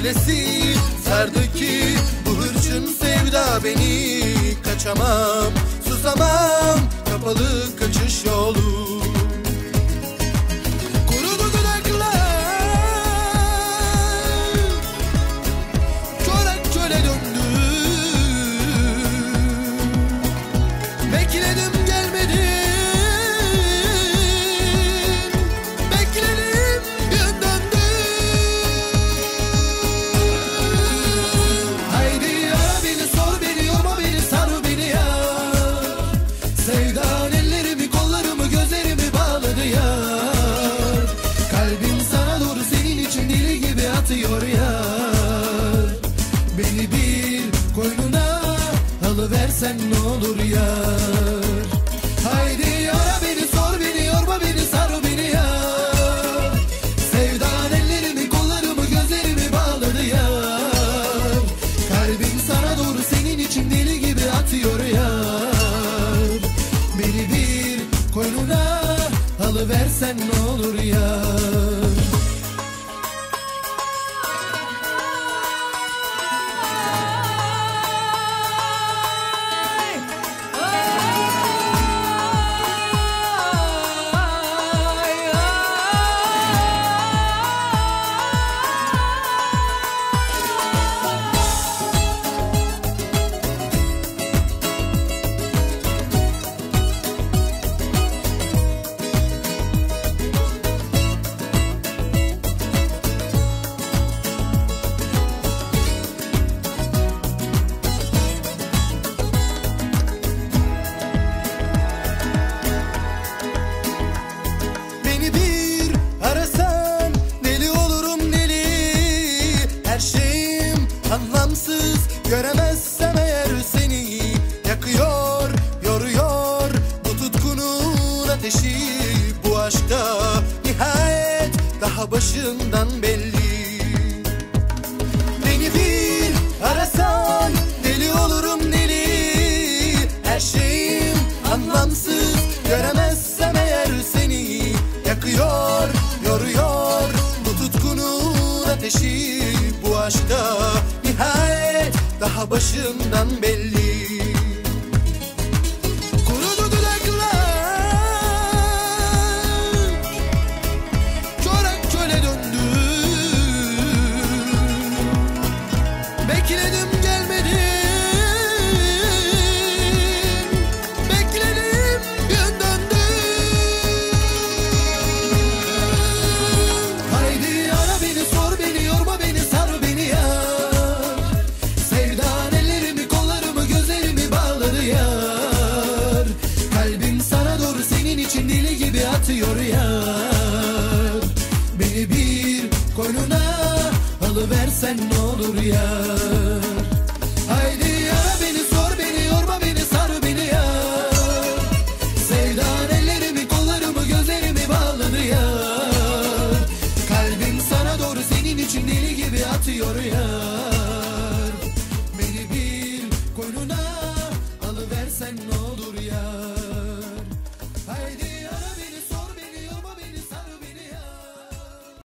Öylesi sardı ki bu hırçın sevda beni kaçamam, susamam kapalı kaçış yolu. Atıyor ya. Beni bir koynuna alıversen ne olur ya. Haydi ara beni sor beni yorma beni sar beni ya. Sevdan ellerimi kollarımı gözlerimi bağladı ya. Kalbim sana doğru senin için deli gibi atıyor ya. Beni bir koynuna alıversen ne olur ya göremezsem eğer seni Yakıyor, yoruyor bu tutkunun ateşi. Bu aşkta nihayet daha başından belli. Beni bir arasan deli olurum deli. Her şeyim anlamsız. Göremezsem eğer seni Yakıyor, yoruyor bu tutkunun ateşi. Bu aşkta başından belli gibi atıyor ya Beni bir koynuna alıversen ne olur ya Haydi ya beni sor beni yorma beni sar beni ya Sevdan ellerimi kollarımı gözlerimi bağladı Kalbim sana doğru senin için deli gibi atıyor ya Beni bir koynuna alıversen ne olur ya